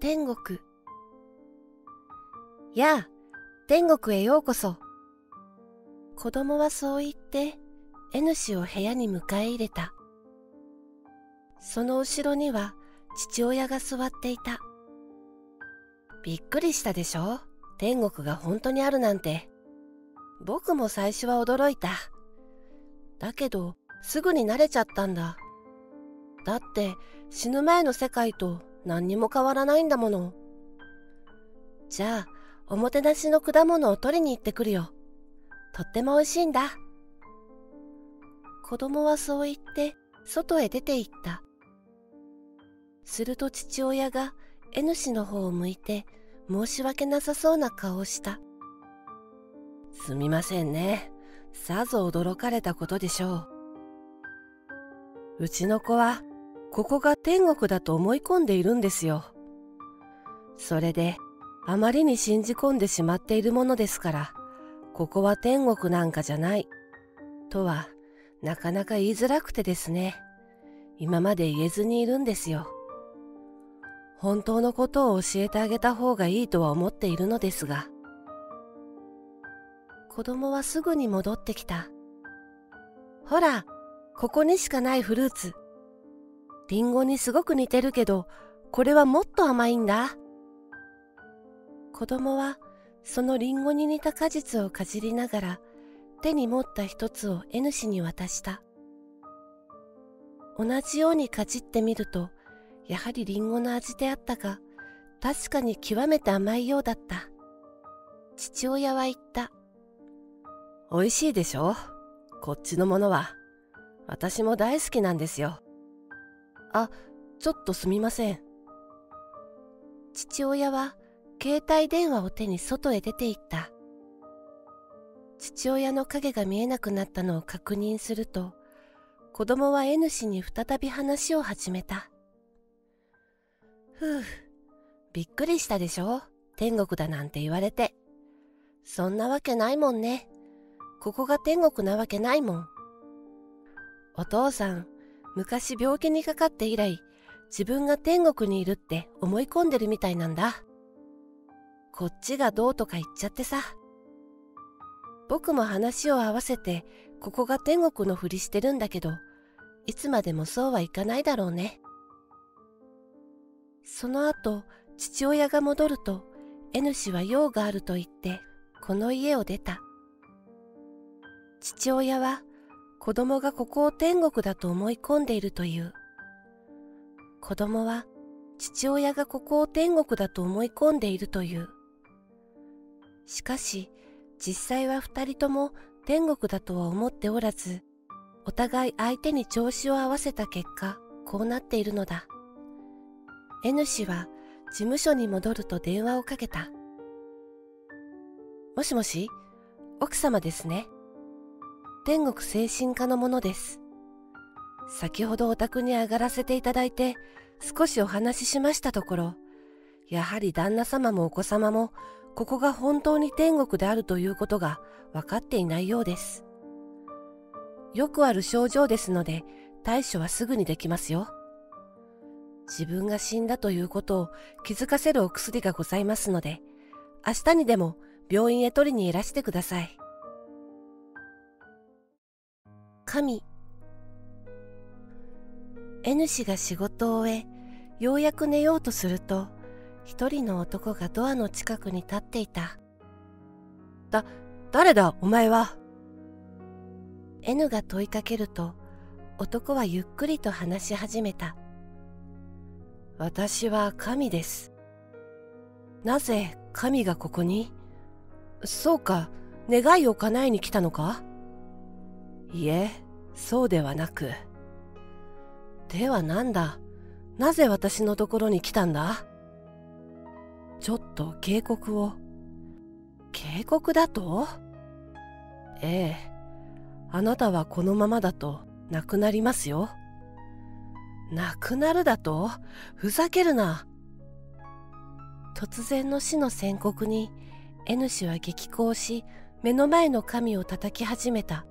天国。やあ天国へようこそ。子供はそう言って N 氏を部屋に迎え入れた。その後ろには父親が座っていた。びっくりしたでしょ？天国が本当にあるなんて。僕も最初は驚いた。だけどすぐに慣れちゃったんだ。だって死ぬ前の世界と何にも変わらないんだもの。じゃあ、おもてなしの果物を取りに行ってくるよ。とっても美味しいんだ。子供はそう言って外へ出て行った。すると父親が N 氏の方を向いて申し訳なさそうな顔をした。すみませんね。さぞ驚かれたことでしょう。うちの子はここが天国だと思い込んでいるんですよ。それで、あまりに信じ込んでしまっているものですから、ここは天国なんかじゃない、とは、なかなか言いづらくてですね、今まで言えずにいるんですよ。本当のことを教えてあげた方がいいとは思っているのですが。子供はすぐに戻ってきた。ほら、ここにしかないフルーツ。リンゴにすごく似てるけど、これはもっと甘いんだ。子供はそのリンゴに似た果実をかじりながら手に持った一つを N 氏に渡した。同じようにかじってみると、やはりリンゴの味であったが、確かに極めて甘いようだった。父親は言った。美味しいでしょ？こっちのものは。私も大好きなんですよ。あ、ちょっとすみません。父親は携帯電話を手に外へ出て行った。父親の影が見えなくなったのを確認すると、子供は N 氏に再び話を始めた。ふう、びっくりしたでしょ？天国だなんて言われて。そんなわけないもんね。ここが天国なわけないもん。お父さん、昔病気にかかって以来、自分が天国にいるって思い込んでるみたいなんだ。こっちがどうとか言っちゃってさ。僕も話を合わせて、ここが天国のふりしてるんだけど、いつまでもそうはいかないだろうね。その後、父親が戻ると、N 氏は用があると言って、この家を出た。父親は、子供がここを天国だと思い込んでいるという。子供は父親がここを天国だと思い込んでいるという。しかし、実際は二人とも天国だとは思っておらず、お互い相手に調子を合わせた結果、こうなっているのだ。N 氏は事務所に戻ると電話をかけた。もしもし、奥様ですね。天国精神科のものです。先ほどお宅に上がらせていただいて少しお話ししましたところ、やはり旦那様もお子様もここが本当に天国であるということが分かっていないようです。よくある症状ですので対処はすぐにできますよ。自分が死んだということを気づかせるお薬がございますので、明日にでも病院へ取りにいらしてください。神。N 氏が仕事を終えようやく寝ようとすると一人の男がドアの近くに立っていただ誰だお前は？N が問いかけると男はゆっくりと話し始めた私は神です。なぜ神がここに？そうか願いを叶えに来たのかいえそうではなく。ではなんだ？なぜ私のところに来たんだ？ちょっと警告を。警告だと？ええ。あなたはこのままだと亡くなりますよ。亡くなるだと？ふざけるな。突然の死の宣告に N 氏は激高し目の前の神を叩き始めた。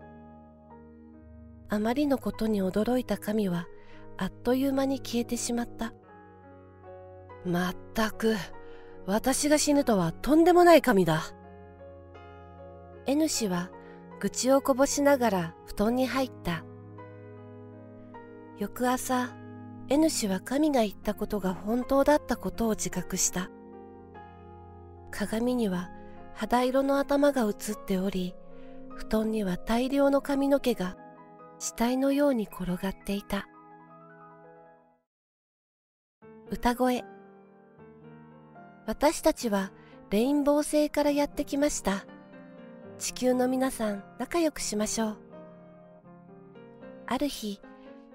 あまりのことに驚いた神はあっという間に消えてしまった。まったく、私が死ぬとはとんでもない神だ。N 氏は愚痴をこぼしながら布団に入った。翌朝、N 氏は神が言ったことが本当だったことを自覚した。鏡には肌色の頭が映っており、布団には大量の髪の毛が死体のように転がっていた。歌声私たちはレインボー星からやってきました。地球の皆さん仲良くしましょう。ある日、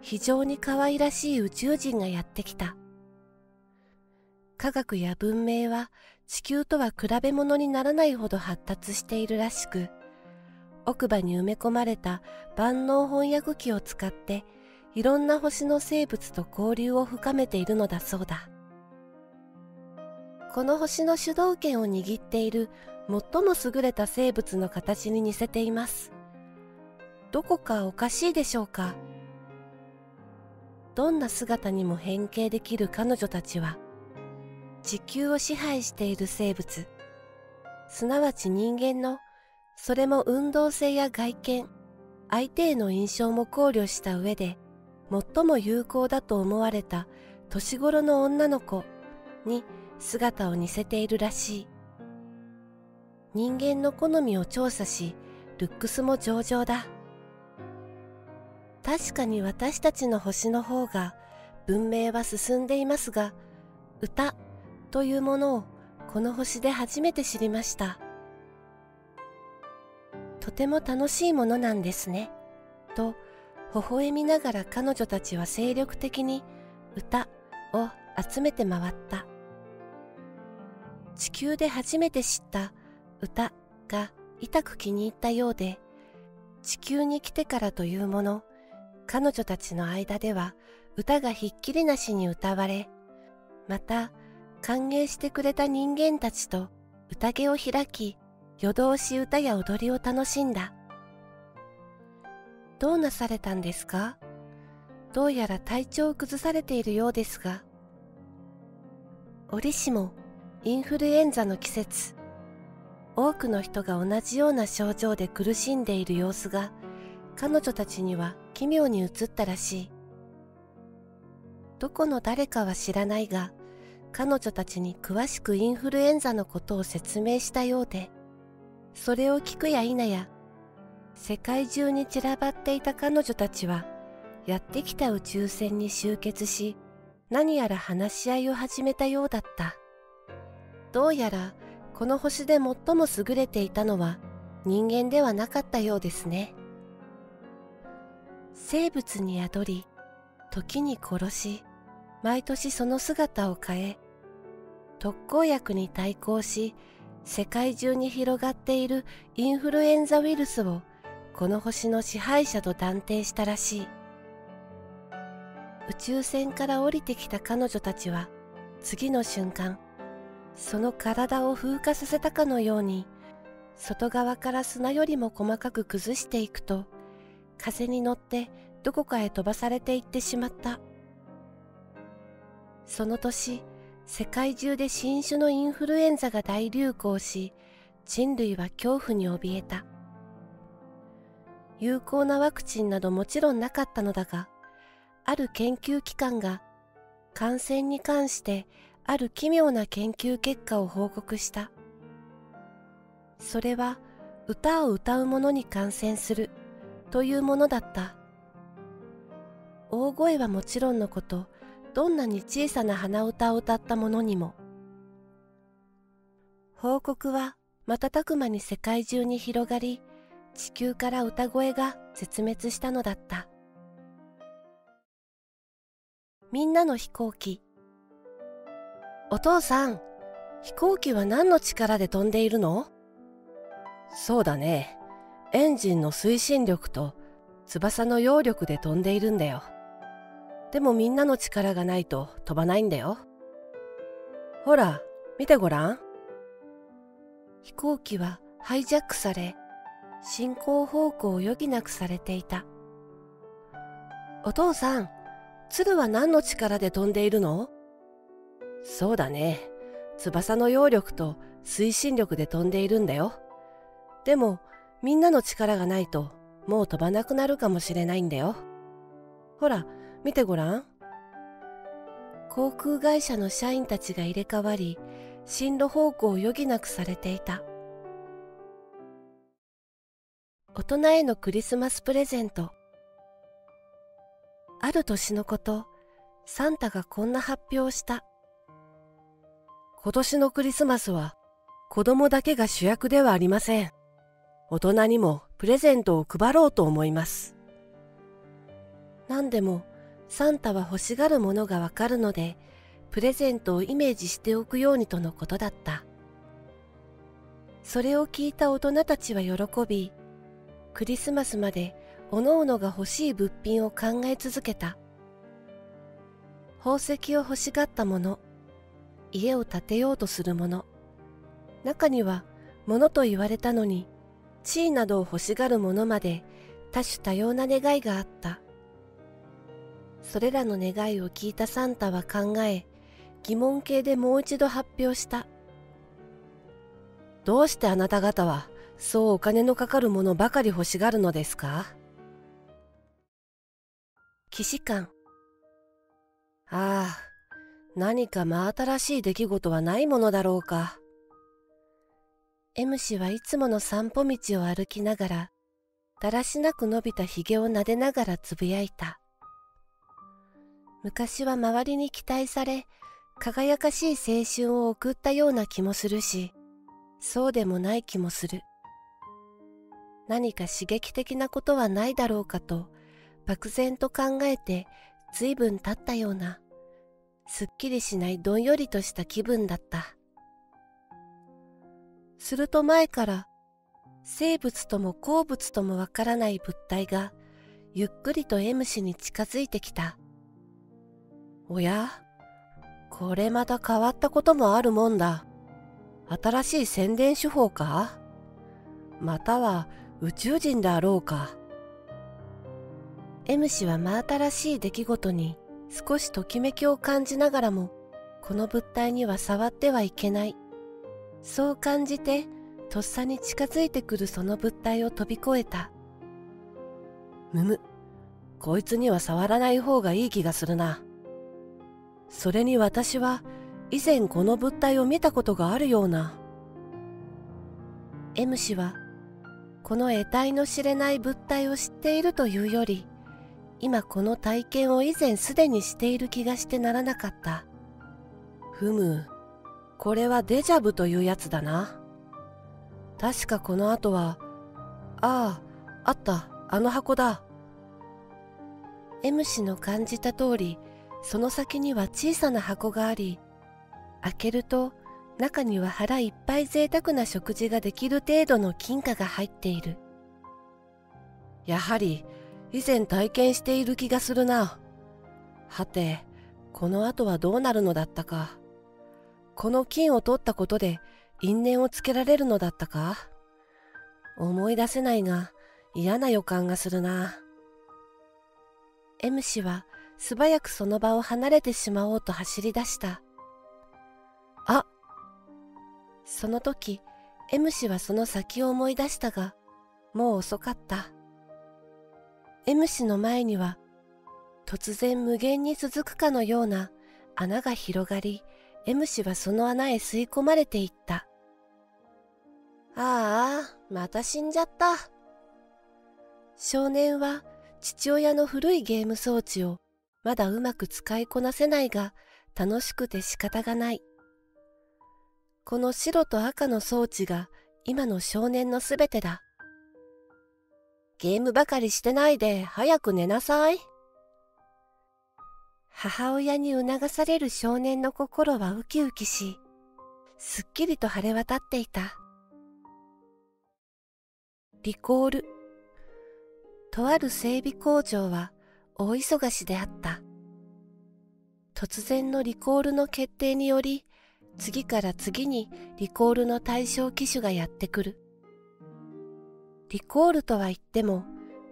非常に可愛らしい宇宙人がやってきた。科学や文明は地球とは比べ物にならないほど発達しているらしく、奥歯に埋め込まれた万能翻訳機を使っていろんな星の生物と交流を深めているのだそうだ。この星の主導権を握っている最も優れた生物の形に似せています。どこかおかしいでしょうか？どんな姿にも変形できる彼女たちは、地球を支配している生物、すなわち人間の、それも運動性や外見、相手への印象も考慮した上で、最も有効だと思われた年頃の女の子に姿を似せているらしい。人間の好みを調査し、ルックスも上々だ。確かに私たちの星の方が文明は進んでいますが、歌というものをこの星で初めて知りました。とても楽しいものなんですね。と、微笑みながら彼女たちは精力的に歌を集めて回った。地球で初めて知った歌が痛く気に入ったようで、地球に来てからというもの、彼女たちの間では歌がひっきりなしに歌われ、また歓迎してくれた人間たちと宴を開き、夜通し歌や踊りを楽しんだ。どうなされたんですか？どうやら体調を崩されているようですが。折しもインフルエンザの季節、多くの人が同じような症状で苦しんでいる様子が彼女たちには奇妙に映ったらしい。どこの誰かは知らないが、彼女たちに詳しくインフルエンザのことを説明したようで、それを聞くや否や、世界中に散らばっていた彼女たちは、やってきた宇宙船に集結し、何やら話し合いを始めたようだった。どうやら、この星で最も優れていたのは人間ではなかったようですね。生物に宿り、時に殺し、毎年その姿を変え、特効薬に対抗し、世界中に広がっているインフルエンザウイルスをこの星の支配者と断定したらしい。宇宙船から降りてきた彼女たちは次の瞬間、その体を風化させたかのように、外側から砂よりも細かく崩していくと、風に乗ってどこかへ飛ばされていってしまった。その年、世界中で新種のインフルエンザが大流行し、人類は恐怖に怯えた。有効なワクチンなどもちろんなかったのだが、ある研究機関が感染に関してある奇妙な研究結果を報告した。それは歌を歌う者に感染するというものだった。大声はもちろんのこと、どんなに小さな鼻歌を歌った者にも。報告は瞬く間に世界中に広がり、地球から歌声が絶滅したのだった。みんなの飛行機。お父さん、飛行機は何の力で飛んでいるの？そうだね。エンジンの推進力と翼の揚力で飛んでいるんだよ。でもみんなの力がないと飛ばないんだよ。ほら、見てごらん。飛行機はハイジャックされ、進行方向を余儀なくされていた。お父さん、鶴は何の力で飛んでいるの？そうだね。翼の揚力と推進力で飛んでいるんだよ。でも、みんなの力がないと、もう飛ばなくなるかもしれないんだよ。ほら、見てごらん。航空会社の社員たちが入れ替わり、進路方向を余儀なくされていた。大人へのクリスマスプレゼント。ある年のこと、サンタがこんな発表をした。今年のクリスマスは子供だけが主役ではありません。大人にもプレゼントを配ろうと思います。何でもサンタは欲しがるものがわかるので、プレゼントをイメージしておくようにとのことだった。それを聞いた大人たちは喜び、クリスマスまでおのおのが欲しい物品を考え続けた。宝石を欲しがった者、家を建てようとする者、中には物と言われたのに地位などを欲しがる者まで多種多様な願いがあった。それらの願いを聞いたサンタは考え、疑問形でもう一度発表した。どうしてあなた方はそうお金のかかるものばかり欲しがるのですか？騎士官。ああ、何か真新しい出来事はないものだろうか。M 氏はいつもの散歩道を歩きながら、だらしなく伸びた髭を撫でながらつぶやいた。昔は周りに期待され、輝かしい青春を送ったような気もするし、そうでもない気もする。何か刺激的なことはないだろうかと、漠然と考えて随分経ったような、すっきりしないどんよりとした気分だった。すると前から、生物とも鉱物ともわからない物体が、ゆっくりと M 氏に近づいてきた。おや？これまた変わったこともあるもんだ。新しい宣伝手法か？または宇宙人であろうか？M 氏は真新しい出来事に少しときめきを感じながらも、この物体には触ってはいけない。そう感じて、とっさに近づいてくるその物体を飛び越えた。むむ、こいつには触らない方がいい気がするな。それに私は以前この物体を見たことがあるような。M 氏はこの得体の知れない物体を知っているというより、今この体験を以前すでにしている気がしてならなかった。ふむ、これはデジャブというやつだな。確かこの後は、ああ、あった、あの箱だ。M 氏の感じた通り、その先には小さな箱があり、開けると中には腹いっぱい贅沢な食事ができる程度の金貨が入っている。やはり以前体験している気がするな。はて、この後はどうなるのだったか。この金を取ったことで因縁をつけられるのだったか思い出せないが嫌な予感がするな。M 氏は素早くその場を離れてしまおうと走り出した。あその時、M 氏はその先を思い出したが、もう遅かった。M 氏の前には、突然無限に続くかのような穴が広がり、M 氏はその穴へ吸い込まれていった。ああ、また死んじゃった。少年は父親の古いゲーム装置をまだうまく使いこなせないが楽しくて仕方がない。この白と赤の装置が今の少年のすべてだ。ゲームばかりしてないで早く寝なさい。母親に促される少年の心はウキウキし、すっきりと晴れ渡っていた。リコール。とある整備工場は大忙しであった。突然のリコールの決定により、次から次にリコールの対象機種がやってくる。リコールとは言っても、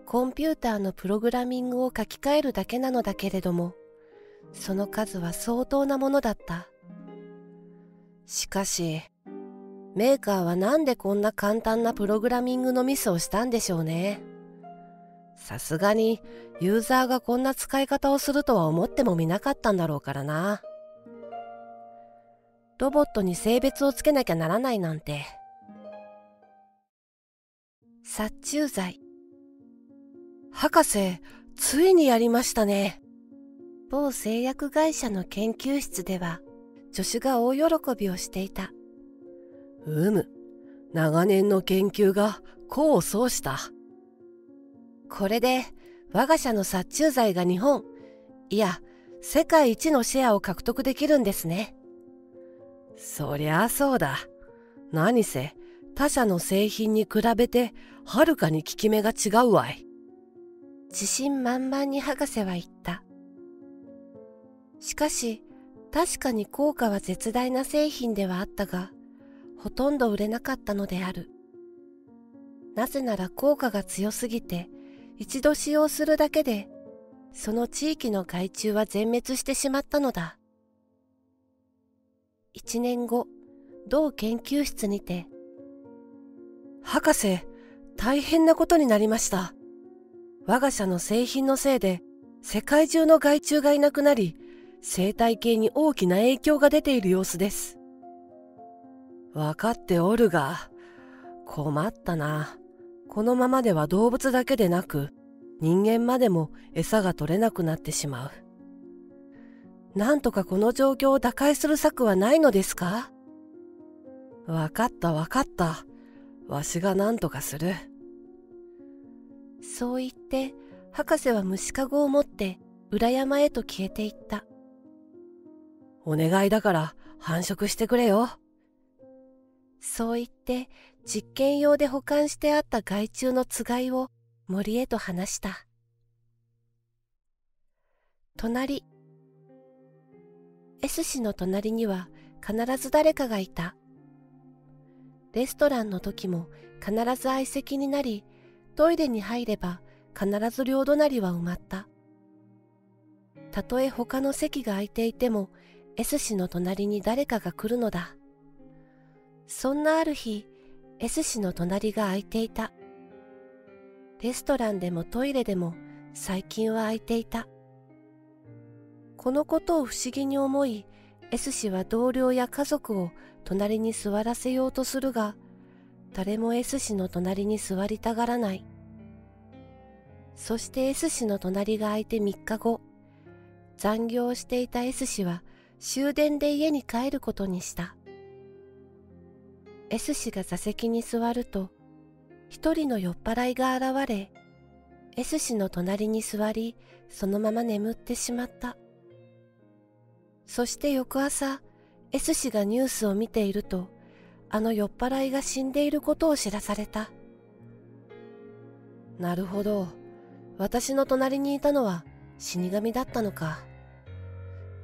コンピューターのプログラミングを書き換えるだけなのだけれども、その数は相当なものだった。しかし、メーカーはなんでこんな簡単なプログラミングのミスをしたんでしょうね。さすがにユーザーがこんな使い方をするとは思ってもみなかったんだろうからな。ロボットに性別をつけなきゃならないなんて。殺虫剤。博士、ついにやりましたね。某製薬会社の研究室では、助手が大喜びをしていた。うむ、長年の研究が功を奏した。これで我が社の殺虫剤が日本、いや、世界一のシェアを獲得できるんですね。そりゃあそうだ。何せ、他社の製品に比べて、はるかに効き目が違うわい。自信満々に博士は言った。しかし、確かに効果は絶大な製品ではあったが、ほとんど売れなかったのである。なぜなら効果が強すぎて、一度使用するだけで、その地域の害虫は全滅してしまったのだ。一年後、同研究室にて、博士、大変なことになりました。我が社の製品のせいで、世界中の害虫がいなくなり、生態系に大きな影響が出ている様子です。わかっておるが、困ったな。このままでは動物だけでなく、人間までも餌が取れなくなってしまう。なんとかこの状況を打開する策はないのですか？わかったわかった。わしが何とかする。そう言って、博士は虫かごを持って裏山へと消えていった。お願いだから繁殖してくれよ。そう言って実験用で保管してあった害虫のつがいを森へと話した。隣 S 氏の隣には必ず誰かがいた。レストランの時も必ず相席になり、トイレに入れば必ず両隣は埋まった。たとえ他の席が空いていても S 氏の隣に誰かが来るのだ。そんなある日、S 氏の隣が空いていた。レストランでもトイレでも最近は空いていた。このことを不思議に思い、S 氏は同僚や家族を隣に座らせようとするが、誰も S 氏の隣に座りたがらない。そして S 氏の隣が空いて3日後、残業をしていた S 氏は終電で家に帰ることにした。S 氏が座席に座ると、一人の酔っ払いが現れ、S 氏の隣に座り、そのまま眠ってしまった。そして翌朝、S 氏がニュースを見ていると、あの酔っ払いが死んでいることを知らされた。なるほど。私の隣にいたのは死神だったのか。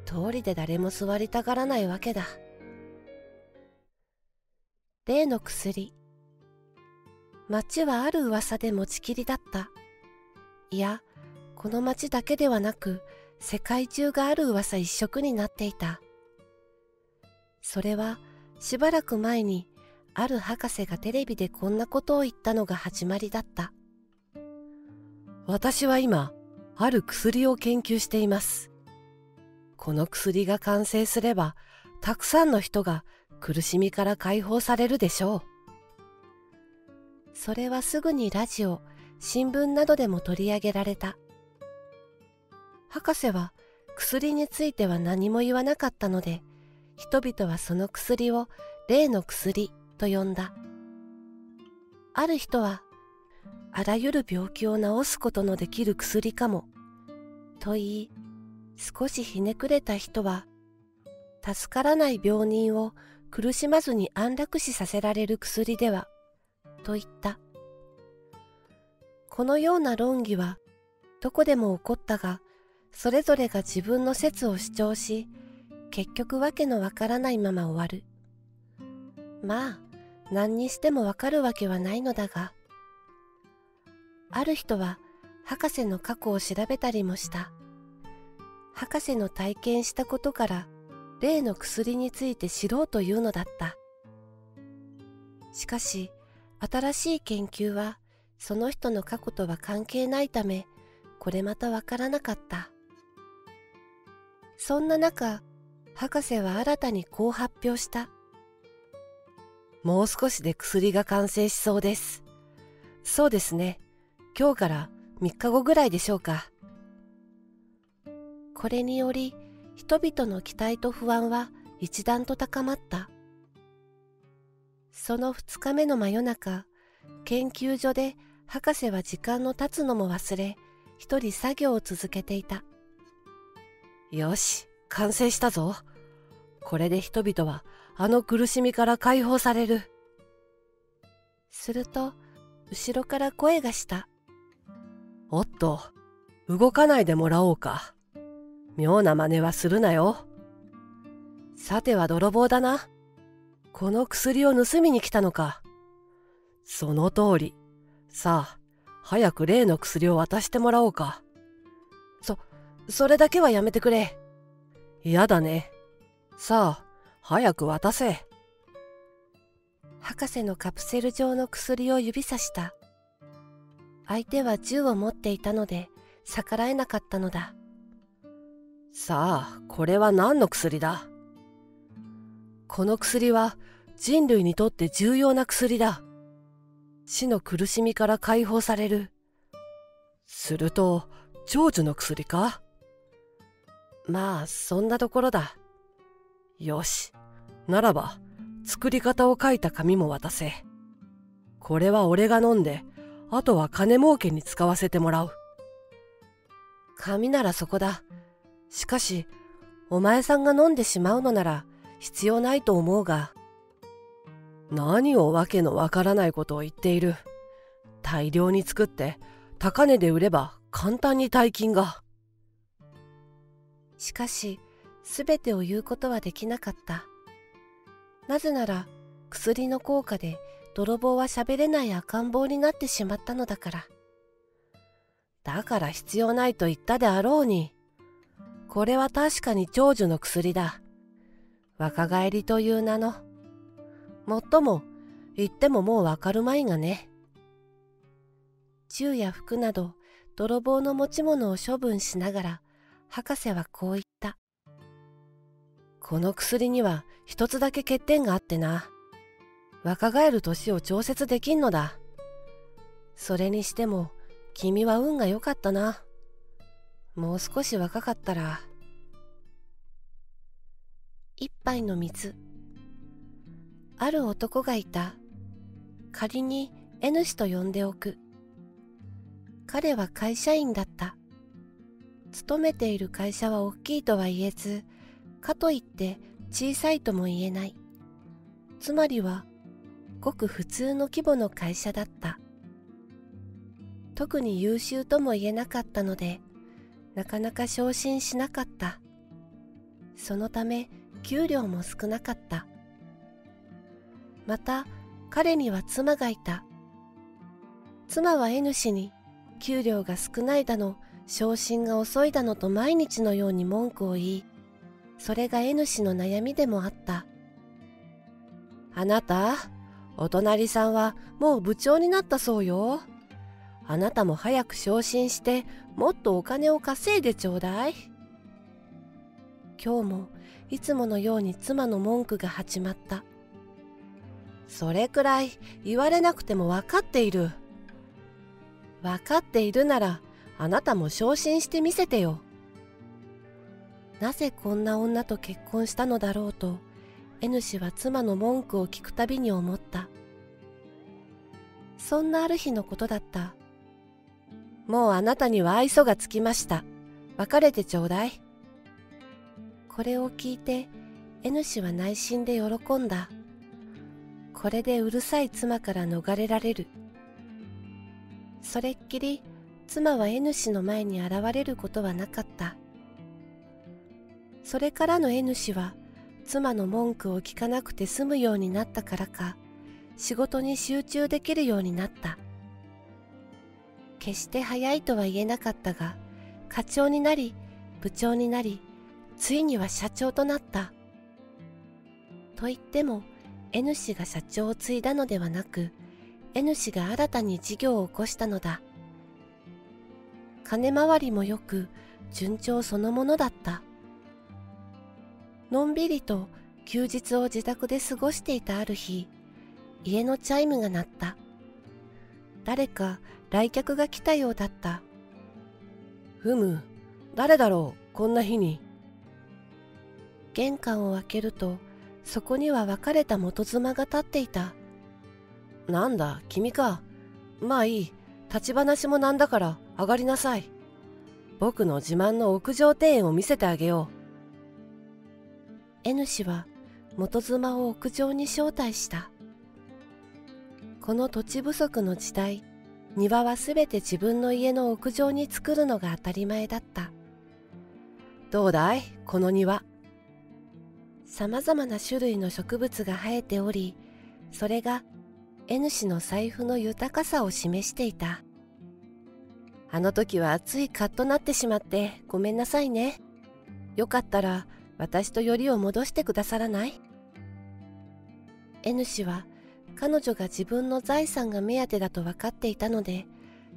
通りで誰も座りたがらないわけだ。例の薬。町はある噂で持ちきりだった。いや、この町だけではなく、世界中がある噂一色になっていた。それは、しばらく前に、ある博士がテレビでこんなことを言ったのが始まりだった。私は今、ある薬を研究しています。この薬が完成すれば、たくさんの人が苦しみから解放されるでしょう。それはすぐにラジオ、新聞などでも取り上げられた。博士は薬については何も言わなかったので、人々はその薬を例の薬と呼んだ。ある人は、あらゆる病気を治すことのできる薬かも、と言い、少しひねくれた人は、助からない病人を苦しまずに安楽死させられる薬では、と言った。このような論議は、どこでも起こったが、それぞれが自分の説を主張し、結局わけのわからないまま終わる。まあ、何にしてもわかるわけはないのだが、ある人は博士の過去を調べたりもした。博士の体験したことから例の薬について知ろうというのだった。しかし、新しい研究はその人の過去とは関係ないため、これまたわからなかった。そんな中、博士は新たにこう発表した。もう少しで薬が完成しそうです。そうですね。今日から3日後ぐらいでしょうか。これにより、人々の期待と不安は一段と高まった。その2日目の真夜中、研究所で博士は時間の経つのも忘れ、一人作業を続けていた。よし、完成したぞ。これで人々はあの苦しみから解放される。すると、後ろから声がした。おっと、動かないでもらおうか。妙な真似はするなよ。さては泥棒だな。この薬を盗みに来たのか。その通り。さあ、早く例の薬を渡してもらおうか。そ、それだけはやめてくれ。嫌だね。さあ、早く渡せ。博士のカプセル状の薬を指さした。相手は銃を持っていたので逆らえなかったのだ。さあ、これは何の薬だ？この薬は人類にとって重要な薬だ。死の苦しみから解放される。すると、長寿の薬か？まあ、そんなところだ。よし。ならば、作り方を書いた紙も渡せ。これは俺が飲んで、あとは金儲けに使わせてもらう。紙ならそこだ。しかし、お前さんが飲んでしまうのなら必要ないと思うが。何をわけのわからないことを言っている。大量に作って高値で売れば簡単に大金が。しかし、すべてを言うことはできなかった。なぜなら、薬の効果で泥棒は喋れない赤ん坊になってしまったのだから。だから必要ないと言ったであろうに。これは確かに長寿の薬だ。若返りという名の。もっとも、言ってももうわかるまいがね。銃や服など泥棒の持ち物を処分しながら、博士はこう言った。この薬には一つだけ欠点があってな。若返る年を調節できんのだ。それにしても、君は運が良かったな。もう少し若かったら。一杯の水。ある男がいた。仮に N 氏と呼んでおく。彼は会社員だった。勤めている会社は大きいとは言えず、かといって小さいとも言えない。つまりは、ごく普通の規模の会社だった。特に優秀とも言えなかったので、なかなか昇進しなかった。そのため給料も少なかった。また彼には妻がいた。妻は N 氏に給料が少ないだの、昇進が遅いだのと毎日のように文句を言い、それが N 氏の悩みでもあった。あなた、お隣さんはもう部長になったそうよ。あなたも早く昇進してもっとお金を稼いでちょうだい。今日もいつものように妻の文句が始まった。それくらい言われなくても分かっている。分かっているならあなたも昇進してみせてよ。なぜこんな女と結婚したのだろうと N 氏は妻の文句を聞くたびに思った。そんなある日のことだった。もうあなたには愛想がつきました。別れてちょうだい。これを聞いて N 氏は内心で喜んだ。これでうるさい妻から逃れられる。それっきり妻は N 氏の前に現れることはなかった。それからの N 氏は妻の文句を聞かなくて済むようになったからか仕事に集中できるようになった。決して早いとは言えなかったが、課長になり、部長になり、ついには社長となった。と言っても N 氏が社長を継いだのではなく N 氏が新たに事業を起こしたのだ。金回りもよく順調そのものだった。のんびりと休日を自宅で過ごしていたある日家のチャイムが鳴った。誰か来客が来たようだった。ふむ誰だろうこんな日に。玄関を開けるとそこには別れた元妻が立っていた。なんだ君か。まあいい立ち話もなんだから上がりなさい。僕の自慢の屋上庭園を見せてあげよう。N 氏は元妻を屋上に招待した。この土地不足の時代庭はすべて自分の家の屋上に作るのが当たり前だった。どうだい？この庭。さまざまな種類の植物が生えておりそれが N 氏の財布の豊かさを示していた。あの時はついカッとなってしまってごめんなさいね。よかったら私とよりを戻してくださらない？N 氏は彼女が自分の財産が目当てだと分かっていたので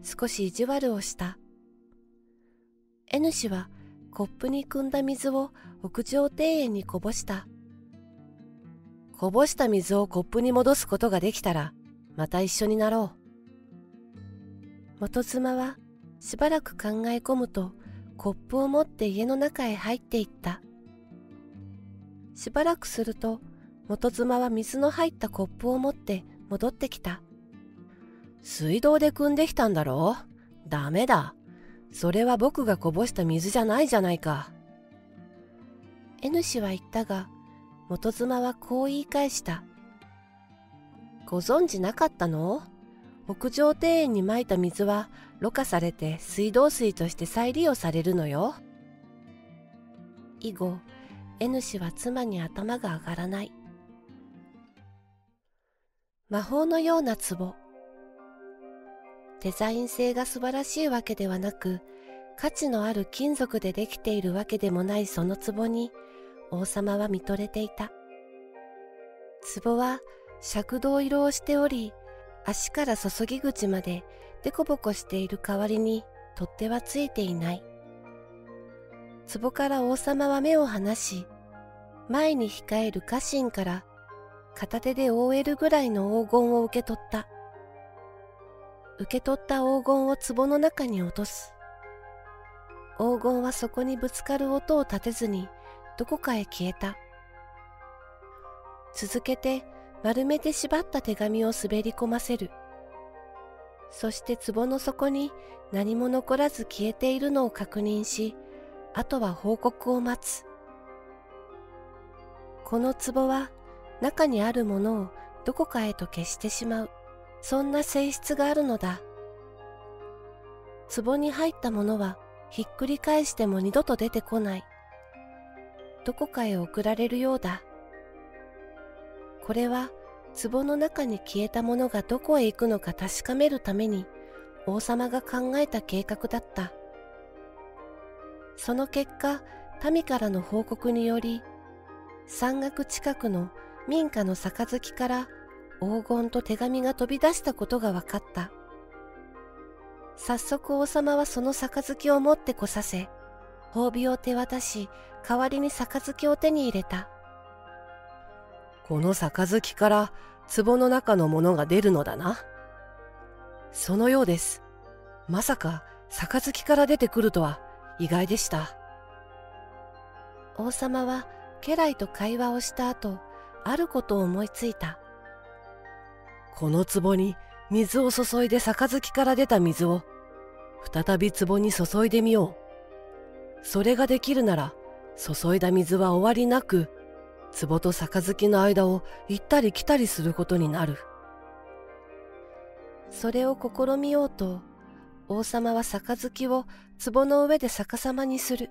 少し意地悪をした N 氏はコップに汲んだ水を屋上庭園にこぼした。こぼした水をコップに戻すことができたら、また一緒になろう。元妻はしばらく考え込むと、コップを持って家の中へ入っていった。しばらくすると、元妻は水の入ったコップを持って戻ってきた。水道で汲んできたんだろう？ダメだ。それは僕がこぼした水じゃないじゃないか。N 氏は言ったが、元妻はこう言い返した。ご存知なかったの？屋上庭園に撒いた水はろ過されて水道水として再利用されるのよ。以後、N 氏は妻に頭が上がらない。魔法のような壺。デザイン性が素晴らしいわけではなく、価値のある金属でできているわけでもないその壺に、王様は見とれていた。壺は赤銅色をしており、足から注ぎ口までデコボコしている代わりに取っ手はついていない。壺から王様は目を離し、前に控える家臣から片手で覆えるぐらいの黄金を受け取った。受け取った黄金を壺の中に落とす。黄金はそこにぶつかる音を立てずにどこかへ消えた。続けて丸めて縛った手紙を滑り込ませる。そして壺の底に何も残らず消えているのを確認し、あとは報告を待つ。この壺は中にあるものをどこかへと消してしまう。そんな性質があるのだ。壺に入ったものはひっくり返しても二度と出てこない。どこかへ送られるようだ。これは壺の中に消えたものがどこへ行くのか確かめるために王様が考えた計画だった。その結果、民からの報告により、山岳近くの民家の杯から黄金と手紙が飛び出したことが分かった。早速王様はその杯を持ってこさせ、褒美を手渡し、代わりに杯を手に入れた。この杯から壺の中のものが出るのだな。そのようです。まさか杯から出てくるとは意外でした。王様は家来と会話をした後、あることを思いついた。この壺に水を注いで杯から出た水を再び壺に注いでみよう。それができるなら注いだ水は終わりなく壺と杯の間を行ったり来たりすることになる。それを試みようと王様は杯を壺の上で逆さまにする。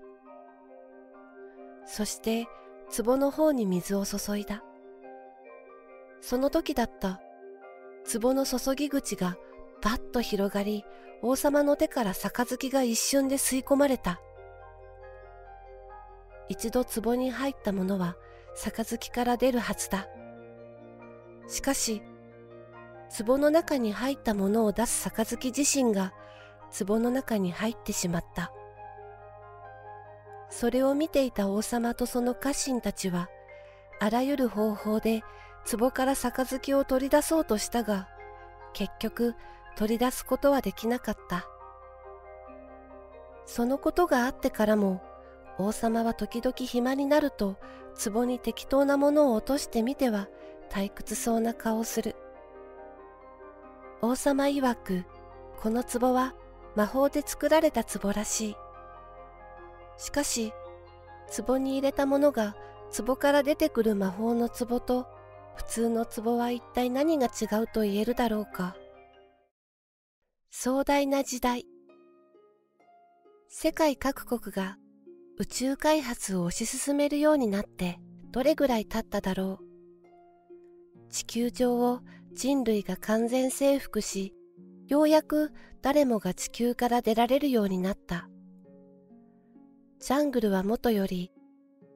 そして壺の方に水を注いだ。その時だった。壺の注ぎ口がバッと広がり、王様の手から杯が一瞬で吸い込まれた。一度壺に入ったものは杯から出るはずだ。しかし、壺の中に入ったものを出す杯自身が壺の中に入ってしまった。それを見ていた王様とその家臣たちは、あらゆる方法で壺から杯を取り出そうとしたが、結局取り出すことはできなかった。そのことがあってからも、王様は時々暇になると、壺に適当なものを落としてみては退屈そうな顔をする。王様曰く、この壺は魔法で作られた壺らしい。しかし、壺に入れたものが壺から出てくる魔法の壺と普通の壺は一体何が違うと言えるだろうか？壮大な時代。世界各国が宇宙開発を推し進めるようになってどれぐらい経っただろう？地球上を人類が完全征服し、ようやく誰もが地球から出られるようになった。ジャングルはもとより、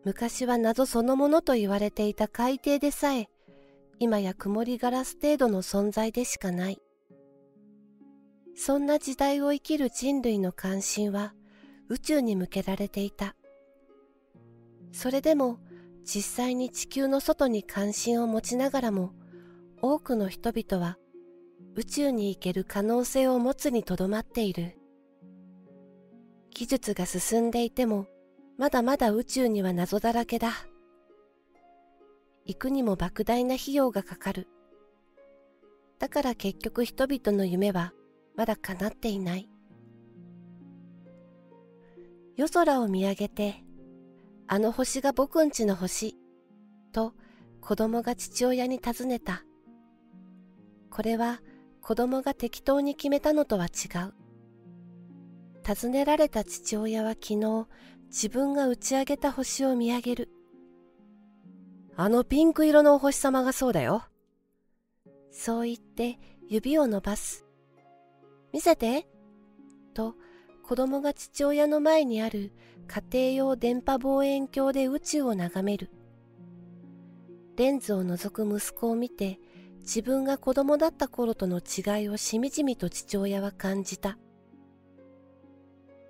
昔は謎そのものと言われていた海底でさえ、今や曇りガラス程度の存在でしかない。そんな時代を生きる人類の関心は宇宙に向けられていた。それでも実際に地球の外に関心を持ちながらも多くの人々は宇宙に行ける可能性を持つにとどまっている。技術が進んでいてもまだまだ宇宙には謎だらけだ。行くにも莫大な費用がかかる。だから結局人々の夢はまだ叶っていない。夜空を見上げて、あの星が僕んちの星、と子供が父親に尋ねた。これは子供が適当に決めたのとは違う。尋ねられた父親は昨日自分が打ち上げた星を見上げる。あのピンク色のお星様がそうだよ。そう言って指を伸ばす。見せて。と子供が父親の前にある家庭用電波望遠鏡で宇宙を眺める。レンズを覗く息子を見て自分が子供だった頃との違いをしみじみと父親は感じた。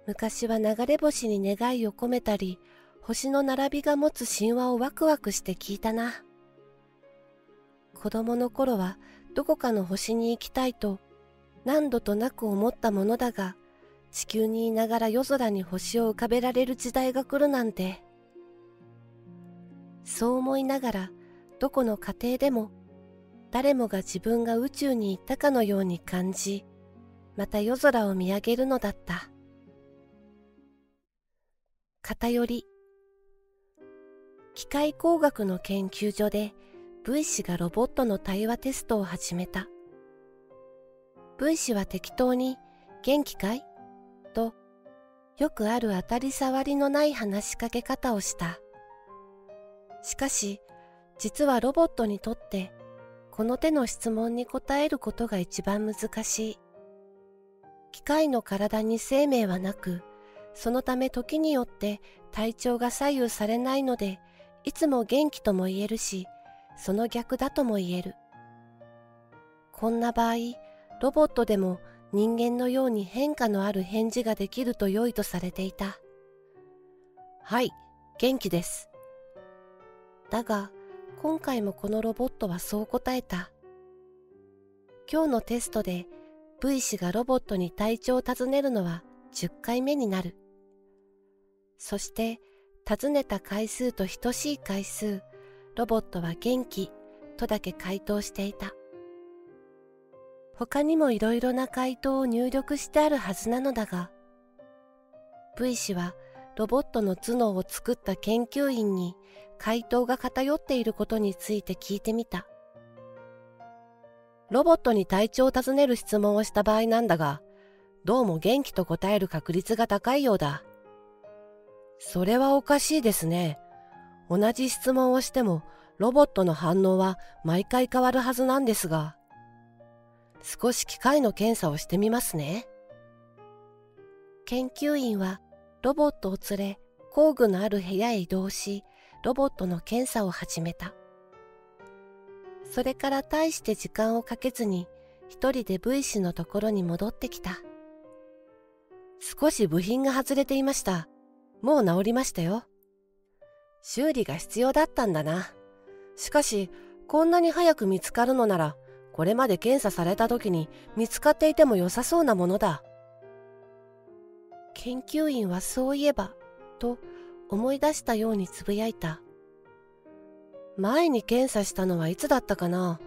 昔は流れ星に願いを込めたり、星の並びが持つ神話をワクワクして聞いたな。子供の頃はどこかの星に行きたいと何度となく思ったものだが、地球にいながら夜空に星を浮かべられる時代が来るなんて。そう思いながら、どこの家庭でも誰もが自分が宇宙に行ったかのように感じ、また夜空を見上げるのだった。偏り機械工学の研究所で V 氏がロボットの対話テストを始めた。V 氏は適当に元気かい？とよくある当たり障りのない話しかけ方をした。しかし実はロボットにとってこの手の質問に答えることが一番難しい。機械の体に生命はなく、そのため時によって体調が左右されないので、いつも元気とも言えるし、その逆だとも言える。こんな場合、ロボットでも人間のように変化のある返事ができると良いとされていた。はい、元気です。だが、今回もこのロボットはそう答えた。今日のテストで V 氏がロボットに体調を尋ねるのは10回目になる。そして尋ねた回数と等しい回数、ロボットは元気とだけ回答していた。他にもいろいろな回答を入力してあるはずなのだが、V 氏はロボットの頭脳を作った研究員に回答が偏っていることについて聞いてみた。ロボットに体調を尋ねる質問をした場合なんだが、どうも元気と答える確率が高いようだ。それはおかしいですね。同じ質問をしても、ロボットの反応は毎回変わるはずなんですが。少し機械の検査をしてみますね。研究員はロボットを連れ工具のある部屋へ移動し、ロボットの検査を始めた。それから大して時間をかけずに一人で V 氏のところに戻ってきた。少し部品が外れていました。もう治りましたよ。修理が必要だったんだな。しかし、こんなに早く見つかるのなら、これまで検査された時に見つかっていても良さそうなものだ。研究員はそういえば、と思い出したようにつぶやいた。前に検査したのはいつだったかな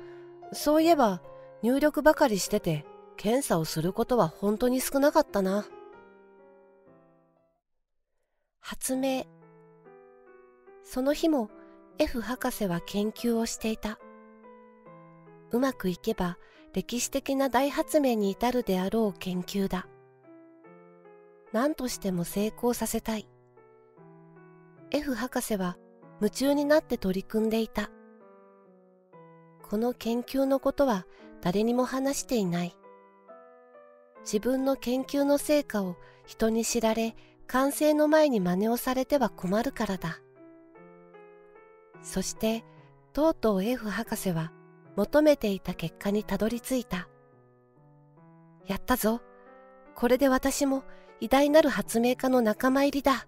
そういえば入力ばかりしてて検査をすることは本当に少なかったな。発明。その日も F 博士は研究をしていた。うまくいけば歴史的な大発明に至るであろう研究だ。何としても成功させたい。F 博士は夢中になって取り組んでいた。この研究のことは誰にも話していない。自分の研究の成果を人に知られ、完成の前に真似をされては困るからだ。そして、とうとう F 博士は求めていた結果にたどり着いた。やったぞ。これで私も偉大なる発明家の仲間入りだ。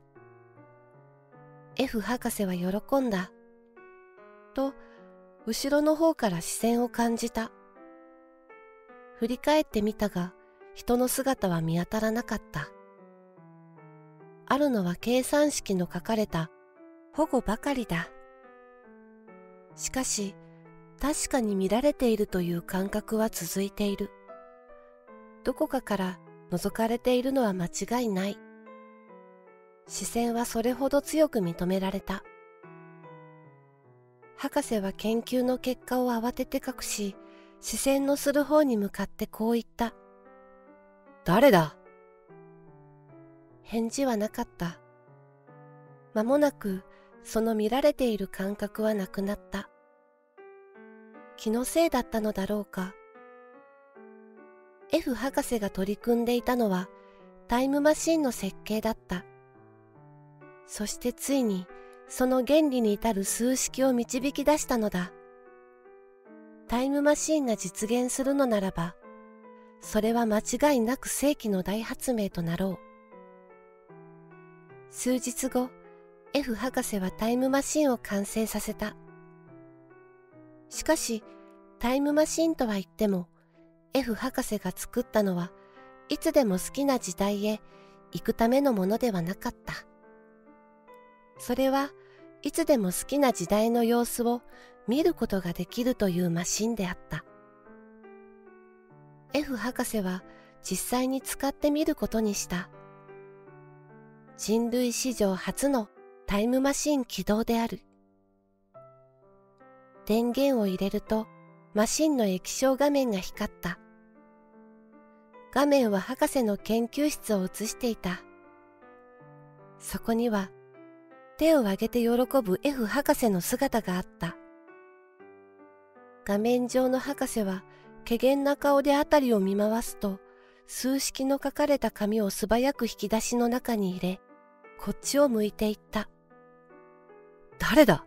F 博士は喜んだ。と、後ろの方から視線を感じた。振り返ってみたが、人の姿は見当たらなかった。あるのは計算式の書かれた保護ばかりだ。しかし、確かに見られているという感覚は続いている。どこかから覗かれているのは間違いない。視線はそれほど強く認められた。博士は研究の結果を慌てて隠し、視線のする方に向かってこう言った。誰だ？返事はなかった。間もなく、その見られている感覚はなくなった。気のせいだったのだろうか。F 博士が取り組んでいたのはタイムマシンの設計だった。そしてついにその原理に至る数式を導き出したのだ。タイムマシンが実現するのならば、それは間違いなく世紀の大発明となろう。数日後、F 博士はタイムマシンを完成させた。しかし、タイムマシンとは言っても、F 博士が作ったのはいつでも好きな時代へ行くためのものではなかった。それはいつでも好きな時代の様子を見ることができるというマシンであった。F 博士は実際に使ってみることにした。人類史上初のタイムマシン起動である。電源を入れるとマシンの液晶画面が光った。画面は博士の研究室を映していた。そこには手を挙げて喜ぶ F 博士の姿があった。画面上の博士は、怪げな顔であたりを見回すと、数式の書かれた紙を素早く引き出しの中に入れ、こっちを向いていった。誰だ？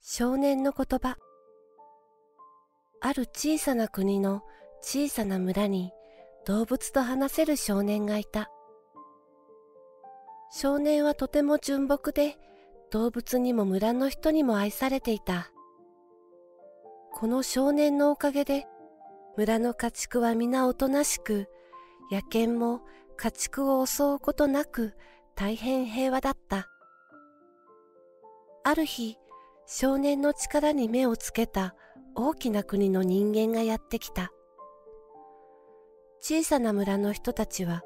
少年の言葉。ある小さな国の小さな村に動物と話せる少年がいた。少年はとても純朴で動物にも村の人にも愛されていた。この少年のおかげで村の家畜は皆おとなしく野犬も家畜を襲うことなく大変平和だった。ある日少年の力に目をつけた大きな国の人間がやってきた。小さな村の人たちは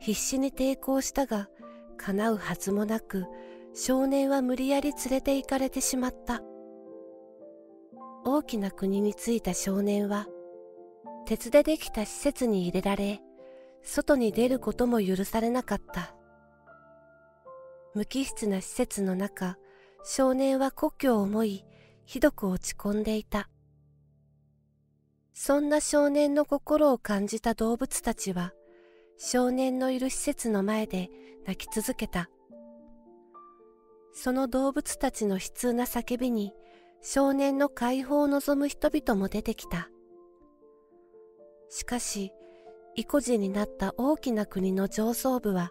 必死に抵抗したが叶うはずもなく少年は無理やり連れて行かれてしまった大きな国に着いた少年は鉄でできた施設に入れられ外に出ることも許されなかった無機質な施設の中少年は故郷を思いひどく落ち込んでいたそんな少年の心を感じた動物たちは少年のいる施設の前で泣き続けた。その動物たちの悲痛な叫びに少年の解放を望む人々も出てきた。しかし、意固地になった大きな国の上層部は、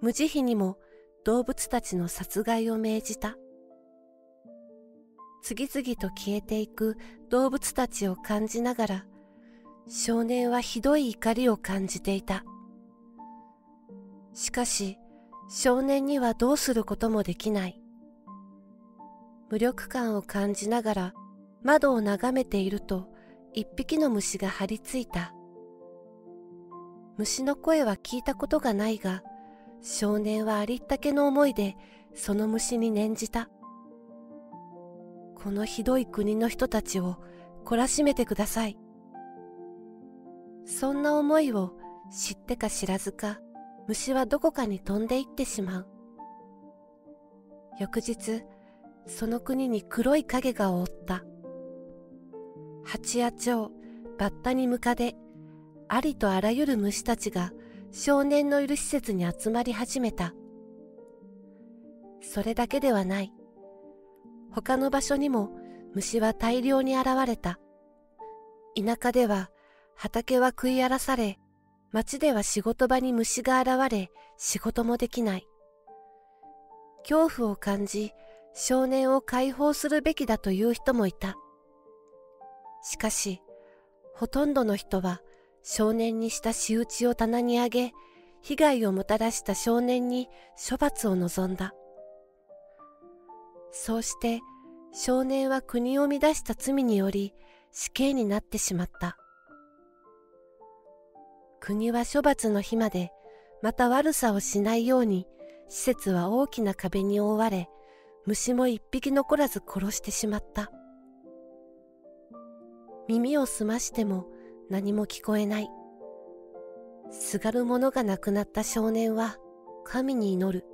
無慈悲にも動物たちの殺害を命じた。次々と消えていく動物たちを感じながら、少年はひどい怒りを感じていた。しかし、少年にはどうすることもできない。無力感を感じながら窓を眺めていると一匹の虫が張り付いた。虫の声は聞いたことがないが、少年はありったけの思いでその虫に念じた。このひどい国の人たちを懲らしめてください。そんな思いを知ってか知らずか、虫はどこかに飛んで行ってしまう。翌日、その国に黒い影が覆った。蜂や蝶、バッタにムカデ、ありとあらゆる虫たちが少年のいる施設に集まり始めた。それだけではない。他の場所にも虫は大量に現れた。田舎では畑は食い荒らされ、町では仕事場に虫が現れ仕事もできない。恐怖を感じ少年を解放するべきだという人もいた。しかし、ほとんどの人は少年にした仕打ちを棚に上げ、被害をもたらした少年に処罰を望んだ。そうして少年は国を乱した罪により死刑になってしまった。国は処罰の日までまた悪さをしないように施設は大きな壁に覆われ虫も一匹残らず殺してしまった。耳を澄ましても何も聞こえない。すがる者が亡くなった少年は神に祈る。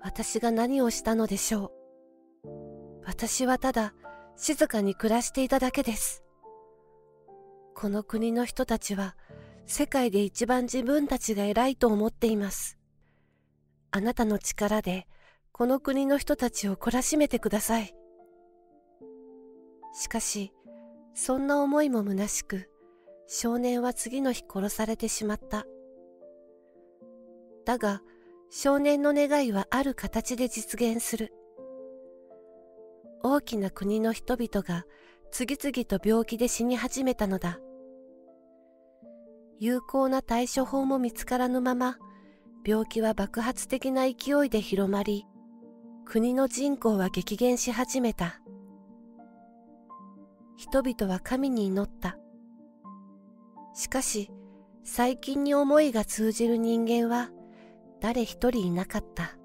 私が何をしたのでしょう。私はただ静かに暮らしていただけです。この国の人たちは世界で一番自分たちが偉いと思っています。あなたの力でこの国の人たちを懲らしめてください。しかし、そんな思いも虚しく、少年は次の日殺されてしまった。だが、少年の願いはある形で実現する。大きな国の人々が次々と病気で死に始めたのだ。有効な対処法も見つからぬまま、病気は爆発的な勢いで広まり、国の人口は激減し始めた。人々は神に祈った。しかし、最近に思いが通じる人間は誰一人いなかった。